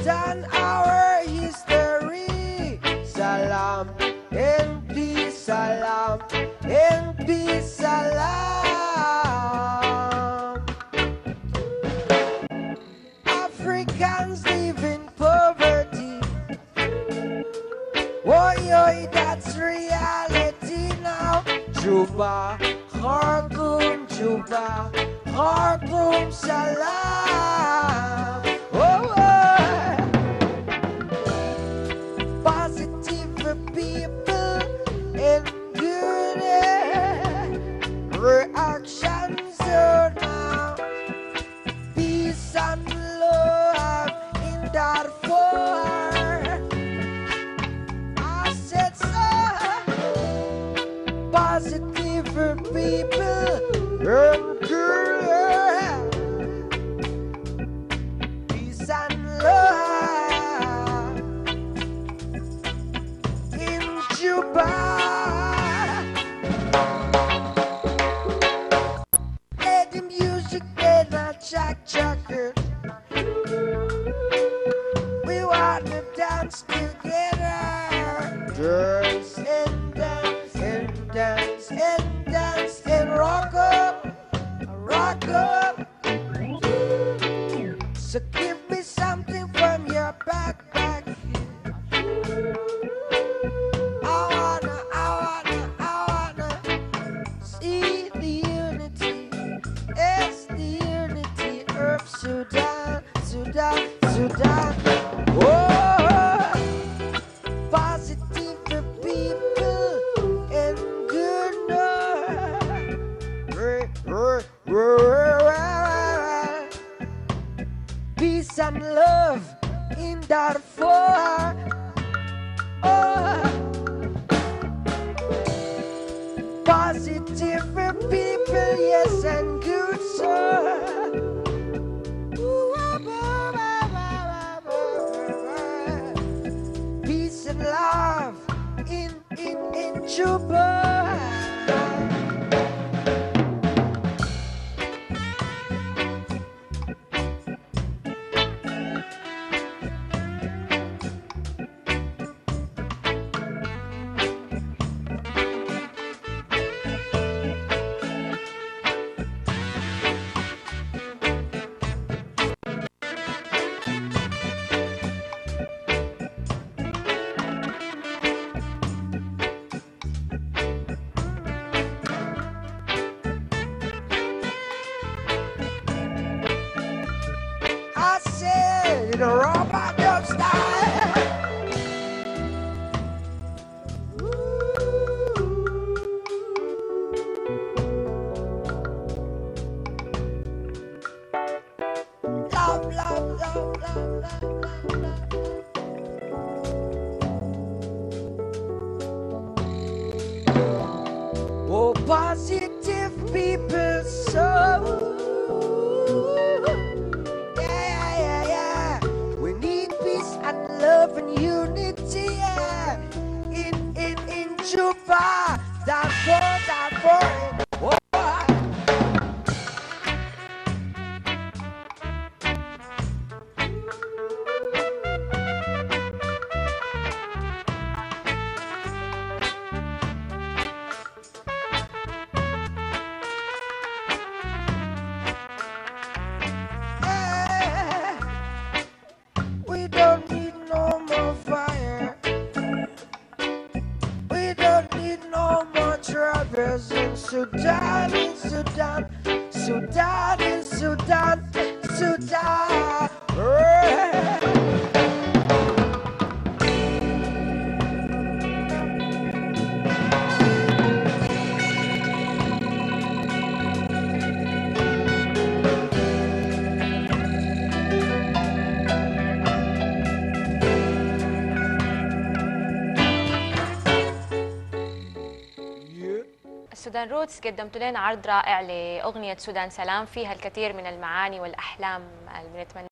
Sudan, our history. Salam and peace, salam and peace, salam. Africans live in poverty. Oi, oi, that's reality now. Juba, Khartoum, Juba, Khartoum, salam. Positive people and good. Peace and love in Juba. Let the music play like Jack Chucker. And love in Darfur. Oh, positive people, yes, and good soul. Peace and love in in in Juba. Said the robot dub love, love, love, love, love, love. Love and troubles in so in السودان روتس قدمتوا لنا عرض رائع لأغنية سودان سلام فيها الكثير من المعاني والأحلام اللي بنتمنى